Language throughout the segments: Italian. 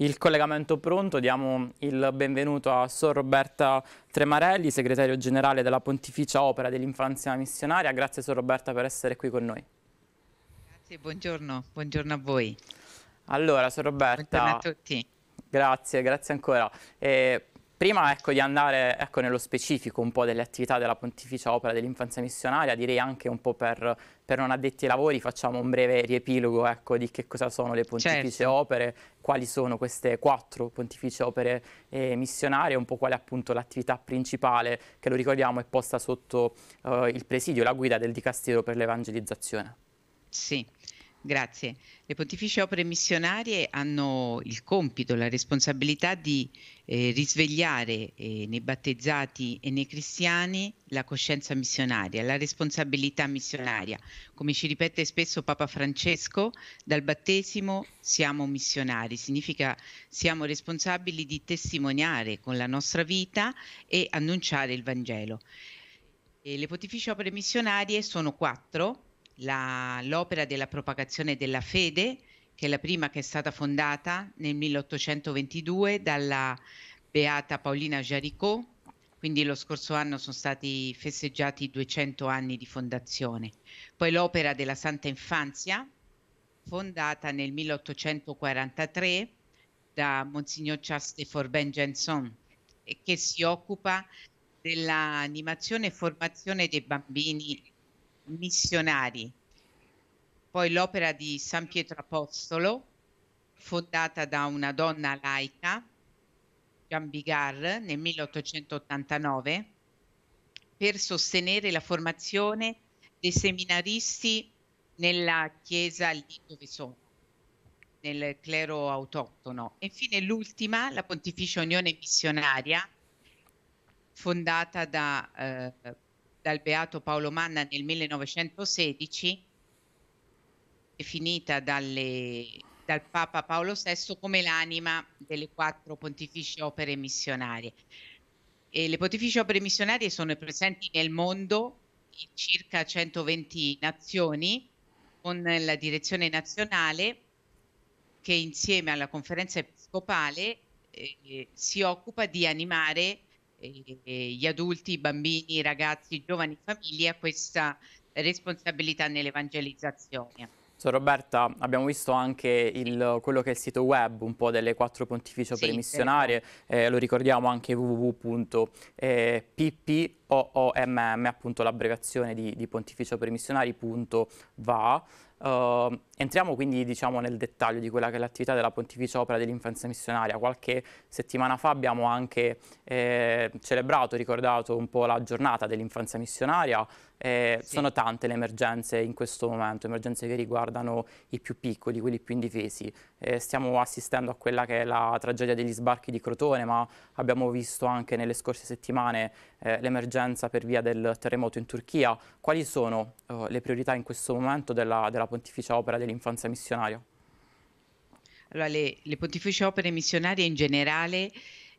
Il collegamento pronto, diamo il benvenuto a Sor Roberta Tremarelli, segretario generale della Pontificia Opera dell'Infanzia Missionaria. Grazie Sor Roberta per essere qui con noi. Grazie, buongiorno, buongiorno a voi. Allora, Sor Roberta... Buongiorno a tutti. Grazie, grazie ancora. Eh, Prima ecco, di andare ecco, nello specifico un po' delle attività della Pontificia Opera dell'Infanzia Missionaria, direi anche un po' per, per, non addetti ai lavori, facciamo un breve riepilogo ecco, di che cosa sono le Pontificie certo. Opere, quali sono queste quattro Pontificie Opere eh, missionarie, un po' qual è appunto l'attività principale, che lo ricordiamo è posta sotto eh, il presidio e la guida del Dicastero per l'Evangelizzazione. Sì. Grazie. Le Pontificie Opere Missionarie hanno il compito, la responsabilità di eh, risvegliare eh, nei battezzati e nei cristiani la coscienza missionaria, la responsabilità missionaria. Come ci ripete spesso Papa Francesco, dal battesimo siamo missionari, significa siamo responsabili di testimoniare con la nostra vita e annunciare il Vangelo. E le Pontificie Opere Missionarie sono quattro la, l'opera della propagazione della fede, che è la prima che è stata fondata nel 1822 dalla beata Paolina Jaricot, quindi lo scorso anno sono stati festeggiati 200 anni di fondazione. Poi l'opera della Santa Infanzia, fondata nel 1843 da Monsignor Charles de Forben Jenson, che si occupa dell'animazione e formazione dei bambini missionari. Poi l'opera di San Pietro Apostolo, fondata da una donna laica, Jean Bigard, nel 1889, per sostenere la formazione dei seminaristi nella chiesa lì dove sono, nel clero autoctono. E infine l'ultima, la Pontificia Unione Missionaria, fondata da eh, dal beato Paolo Manna nel 1916, definita dalle, dal Papa Paolo VI come l'anima delle quattro pontificie opere missionarie. E le pontificie opere missionarie sono presenti nel mondo in circa 120 nazioni con la direzione nazionale che insieme alla conferenza episcopale eh, si occupa di animare gli adulti, i bambini, i ragazzi, i giovani famiglie a questa responsabilità nell'evangelizzazione. So, Roberta, abbiamo visto anche il, quello che è il sito web un po' delle quattro pontificie opere sì, missionarie, certo. eh, lo ricordiamo anche www.ppomm, appunto l'abbreviazione di, di pontificio opere missionari.va. Uh, entriamo quindi diciamo, nel dettaglio di quella che è l'attività della Pontificia Opera dell'Infanzia Missionaria. Qualche settimana fa abbiamo anche eh, celebrato, ricordato un po' la giornata dell'infanzia missionaria. Eh, sì. Sono tante le emergenze in questo momento, emergenze che riguardano i più piccoli, quelli più indifesi. Eh, stiamo assistendo a quella che è la tragedia degli sbarchi di Crotone, ma abbiamo visto anche nelle scorse settimane eh, l'emergenza per via del terremoto in Turchia. Quali sono uh, le priorità in questo momento della, della Pontificia Opera dell'Infanzia Missionaria? Allora, le, le, Pontificie Opere Missionarie in generale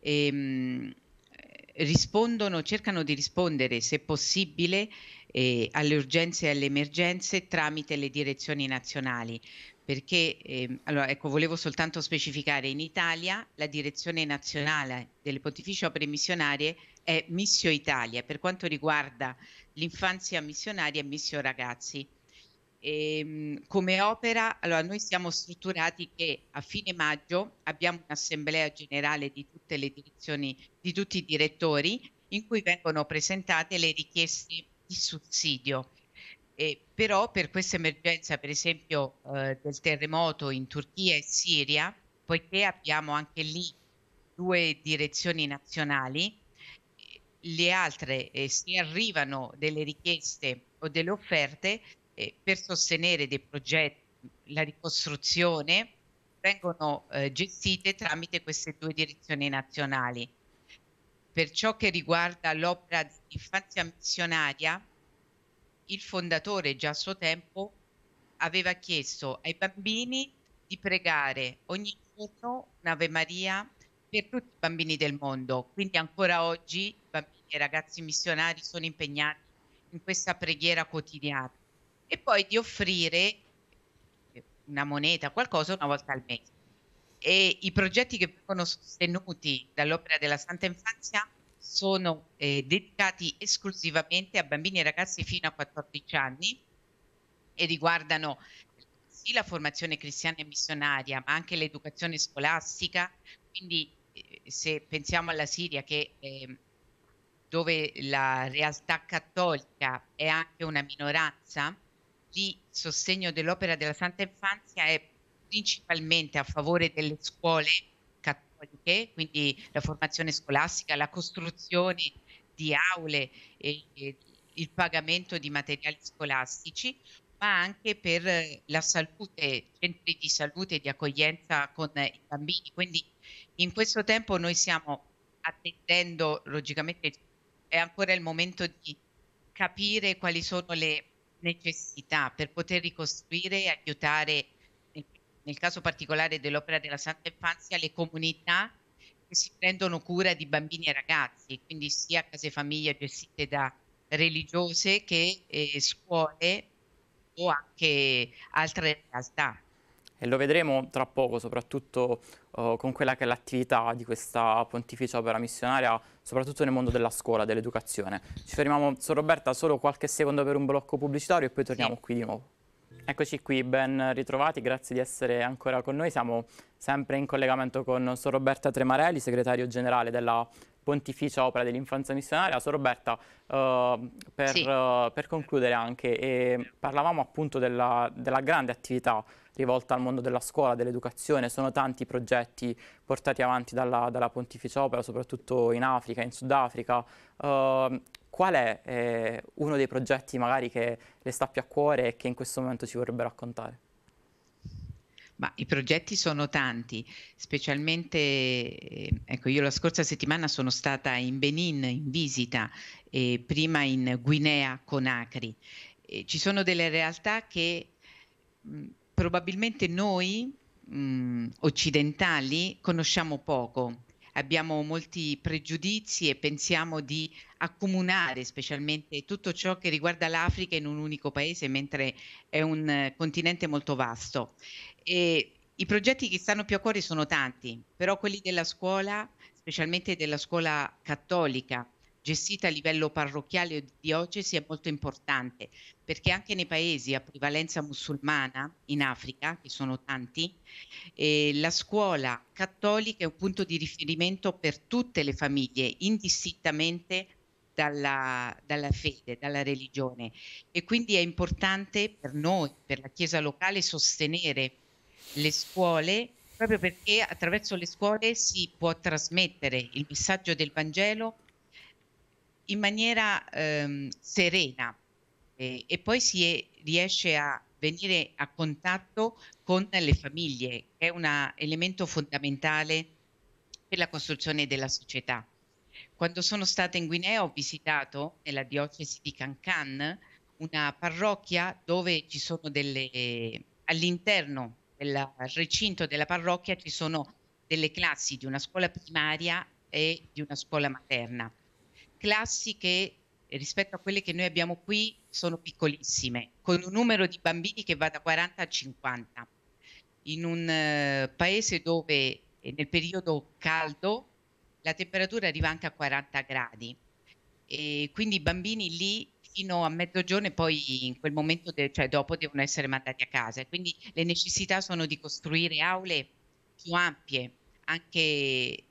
ehm, rispondono, cercano di rispondere, se possibile, eh, alle urgenze e alle emergenze tramite le direzioni nazionali perché eh, allora, ecco, volevo soltanto specificare in Italia la direzione nazionale delle Pontificie Opere Missionarie è Missio Italia per quanto riguarda l'infanzia missionaria e Missio Ragazzi. E, ehm, come opera, allora noi siamo strutturati che a fine maggio abbiamo un'assemblea generale di tutte le direzioni, di tutti i direttori, in cui vengono presentate le richieste di sussidio. Eh, però per questa emergenza, per esempio eh, del terremoto in Turchia e Siria, poiché abbiamo anche lì due direzioni nazionali, le altre, eh, se arrivano delle richieste o delle offerte eh, per sostenere dei progetti, la ricostruzione, vengono eh, gestite tramite queste due direzioni nazionali. Per ciò che riguarda l'opera di infanzia missionaria, il fondatore già a suo tempo aveva chiesto ai bambini di pregare ogni giorno un'Ave Maria per tutti i bambini del mondo. Quindi ancora oggi i bambini e i ragazzi missionari sono impegnati in questa preghiera quotidiana e poi di offrire una moneta, qualcosa una volta al mese. e i progetti che vengono sostenuti dall'Opera della Santa Infanzia sono eh, dedicati esclusivamente a bambini e ragazzi fino a 14 anni e riguardano sì la formazione cristiana e missionaria, ma anche l'educazione scolastica. Quindi eh, se pensiamo alla Siria che eh, dove la realtà cattolica è anche una minoranza, il sostegno dell'opera della Santa Infanzia è principalmente a favore delle scuole cattoliche, quindi la formazione scolastica, la costruzione di aule e, e il pagamento di materiali scolastici, ma anche per la salute, centri di salute e di accoglienza con i bambini. Quindi in questo tempo noi stiamo attendendo, logicamente è ancora il momento di capire quali sono le necessità per poter ricostruire e aiutare nel caso particolare dell'Opera della Santa Infanzia, le comunità che si prendono cura di bambini e ragazzi, quindi sia case famiglie gestite da religiose che eh, scuole o anche altre realtà. E lo vedremo tra poco, soprattutto uh, con quella che è l'attività di questa pontificia opera missionaria, soprattutto nel mondo della scuola, dell'educazione. Ci fermiamo, Sor Roberta, solo qualche secondo per un blocco pubblicitario e poi torniamo sì. qui di nuovo. Eccoci qui, ben ritrovati, grazie di essere ancora con noi. Siamo sempre in collegamento con Sor Roberta Tremarelli, segretario generale della Pontificia Opera dell'Infanzia Missionaria. Sor Roberta, uh, per, sì. uh, per, concludere anche, parlavamo appunto della, della grande attività rivolta al mondo della scuola, dell'educazione. Sono tanti progetti portati avanti dalla, dalla Pontificia Opera, soprattutto in Africa, in Sudafrica. Uh, qual è eh, uno dei progetti magari che le sta più a cuore e che in questo momento ci vorrebbe raccontare? Ma i progetti sono tanti, specialmente, eh, ecco, io la scorsa settimana sono stata in Benin in visita, e prima in Guinea Conakry. E ci sono delle realtà che mh, probabilmente noi mh, occidentali conosciamo poco abbiamo molti pregiudizi e pensiamo di accomunare specialmente tutto ciò che riguarda l'Africa in un unico paese, mentre è un eh, continente molto vasto. E I progetti che stanno più a cuore sono tanti, però quelli della scuola, specialmente della scuola cattolica, gestita a livello parrocchiale o di diocesi è molto importante perché anche nei paesi a prevalenza musulmana in Africa, che sono tanti, eh, la scuola cattolica è un punto di riferimento per tutte le famiglie, indistintamente dalla, dalla, fede, dalla religione. E quindi è importante per noi, per la Chiesa locale, sostenere le scuole proprio perché attraverso le scuole si può trasmettere il messaggio del Vangelo in maniera ehm, serena eh, e poi si è, riesce a venire a contatto con le famiglie, che è un elemento fondamentale per la costruzione della società. Quando sono stata in Guinea ho visitato nella diocesi di Cancan una parrocchia dove ci sono delle all'interno del recinto della parrocchia ci sono delle classi di una scuola primaria e di una scuola materna classi che rispetto a quelle che noi abbiamo qui sono piccolissime, con un numero di bambini che va da 40 a 50. In un uh, paese dove eh, nel periodo caldo la temperatura arriva anche a 40 gradi e quindi i bambini lì fino a mezzogiorno e poi in quel momento, de- cioè dopo, devono essere mandati a casa. Quindi le necessità sono di costruire aule più ampie, anche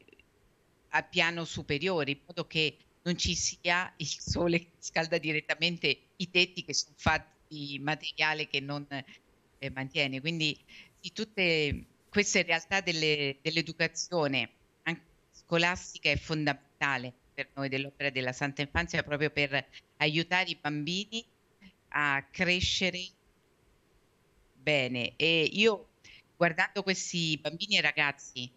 a piano superiore, in modo che non ci sia il sole che scalda direttamente i tetti che sono fatti di materiale che non eh, mantiene. Quindi di tutte queste realtà delle, dell'educazione scolastica è fondamentale per noi dell'opera della Santa Infanzia proprio per aiutare i bambini a crescere bene. E io guardando questi bambini e ragazzi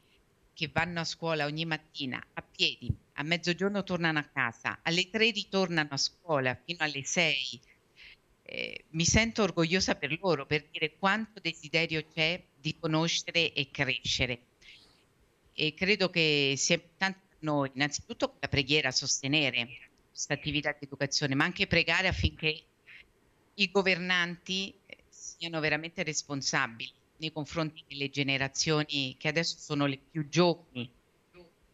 che vanno a scuola ogni mattina a piedi, a mezzogiorno tornano a casa, alle tre ritornano a scuola fino alle sei. Eh, mi sento orgogliosa per loro per dire quanto desiderio c'è di conoscere e crescere. E credo che sia importante per noi, innanzitutto la preghiera, sostenere questa attività di educazione, ma anche pregare affinché i governanti eh, siano veramente responsabili nei confronti delle generazioni che adesso sono le più giovani,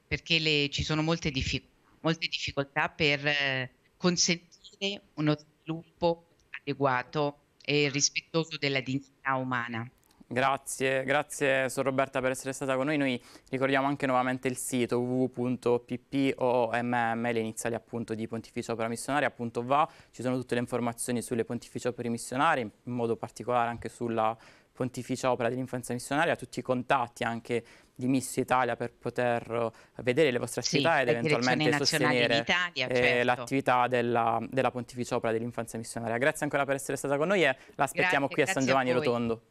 perché le, ci sono molte, diffic- molte difficoltà per eh, consentire uno sviluppo adeguato e rispettoso della dignità umana. Grazie, grazie Sor Roberta per essere stata con noi. Noi ricordiamo anche nuovamente il sito www.ppoomm, le iniziali appunto di Pontificio Opera Missionaria, appunto va, ci sono tutte le informazioni sulle Pontificio Opere Missionarie, in modo particolare anche sulla Pontificia Opera dell'Infanzia Missionaria, tutti i contatti anche di Miss Italia per poter vedere le vostre attività sì, ed eventualmente sostenere eh, certo. l'attività della, della Pontificia Opera dell'Infanzia Missionaria. Grazie ancora per essere stata con noi e la aspettiamo qui a San Giovanni Rotondo.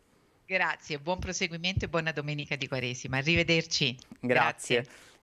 Grazie, buon proseguimento e buona domenica di Quaresima. Arrivederci. grazie. grazie.